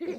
Yeah.